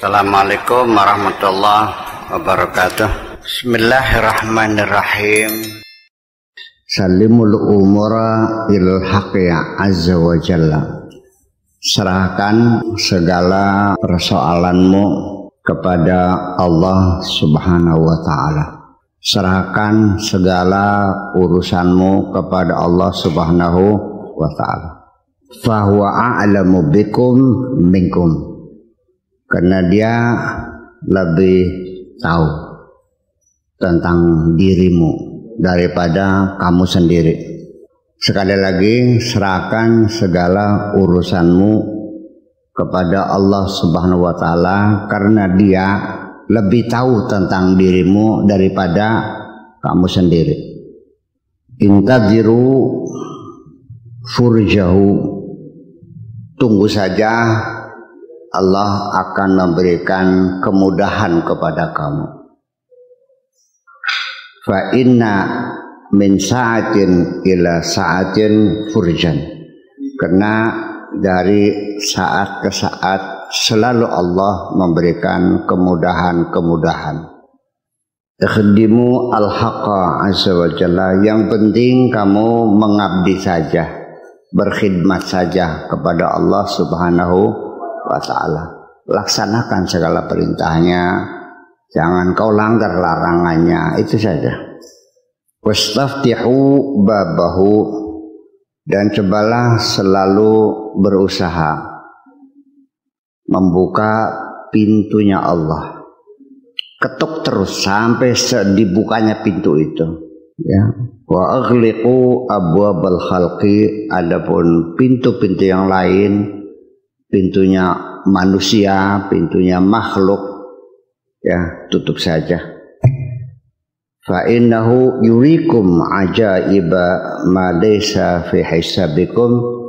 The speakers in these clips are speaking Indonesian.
Assalamualaikum warahmatullahi wabarakatuh. Bismillahirrahmanirrahim. Salimul umura ilal haqqi azza wa jalla. Serahkan segala persoalanmu kepada Allah Subhanahu wa taala. Serahkan segala urusanmu kepada Allah Subhanahu wa taala. Fahuwa a'lamu bikum minkum karena dia lebih tahu tentang dirimu daripada kamu sendiri. Sekali lagi serahkan segala urusanmu kepada Allah Subhanahu wa taala karena dia lebih tahu tentang dirimu daripada kamu sendiri. Intadziru furjahu tunggu saja Allah akan memberikan kemudahan kepada kamu. Fa inna min sa'atin ila sa'atin furjan. Karena dari saat ke saat selalu Allah memberikan kemudahan-kemudahan. Ikhdimu al-haqqa azza wa jalla. Yang penting kamu mengabdi saja, berkhidmat saja kepada Allah Subhanahu wa ta'ala. Laksanakan segala perintahnya. Jangan kau langgar larangannya. Itu saja. Wastaftihu babahu. Dan cobalah selalu berusaha membuka pintunya Allah. Ketuk terus sampai dibukanya pintu itu. Ya. Wa aghliqu abwabal khalqi. Adapun pintu-pintu yang lain pintunya manusia, pintunya makhluk, ya tutup saja. Fa innahu yurikum ajaiba ma laysa fi hisabikum.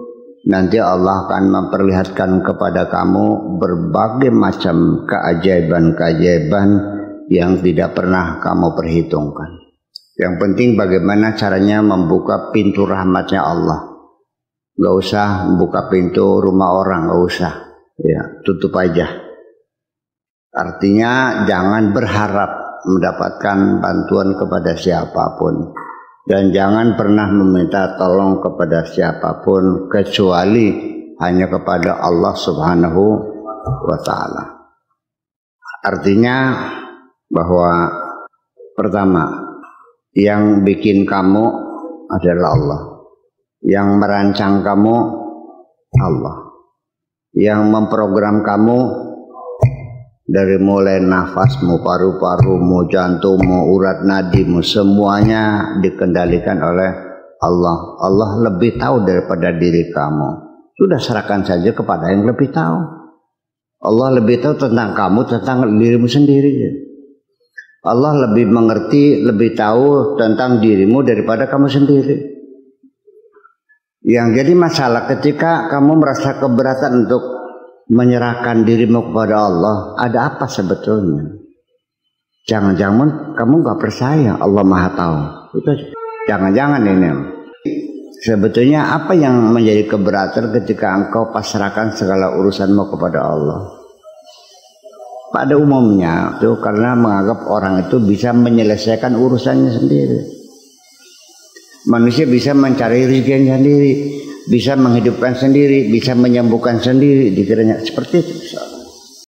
Nanti Allah akan memperlihatkan kepada kamu berbagai macam keajaiban-keajaiban yang tidak pernah kamu perhitungkan. Yang penting bagaimana caranya membuka pintu rahmatnya Allah nggak usah buka pintu rumah orang nggak usah ya tutup aja artinya jangan berharap mendapatkan bantuan kepada siapa pun dan jangan pernah meminta tolong kepada siapa pun kecuali hanya kepada Allah Subhanahu wa taala. Artinya bahwa pertama yang bikin kamu adalah Allah. Yang merancang kamu Allah. Yang memprogram kamu dari mulai nafasmu, paru-parumu, jantungmu, urat nadimu, semuanya dikendalikan oleh Allah. Allah lebih tahu daripada diri kamu. Sudah serahkan saja kepada yang lebih tahu. Allah lebih tahu tentang kamu, tentang dirimu sendiri. Allah lebih mengerti, lebih tahu tentang dirimu daripada kamu sendiri. Yang jadi masalah ketika kamu merasa keberatan untuk menyerahkan dirimu kepada Allah, ada apa sebetulnya? Jangan-jangan kamu gak percaya Allah Maha Tahu. Itu jangan-jangan ini. Sebetulnya apa yang menjadi keberatan ketika engkau pasrahkan segala urusanmu kepada Allah? Pada umumnya itu karena menganggap orang itu bisa menyelesaikan urusannya sendiri. Manusia bisa mencari rezekinya sendiri, bisa menghidupkan sendiri, bisa menyembuhkan sendiri, dikiranya seperti itu.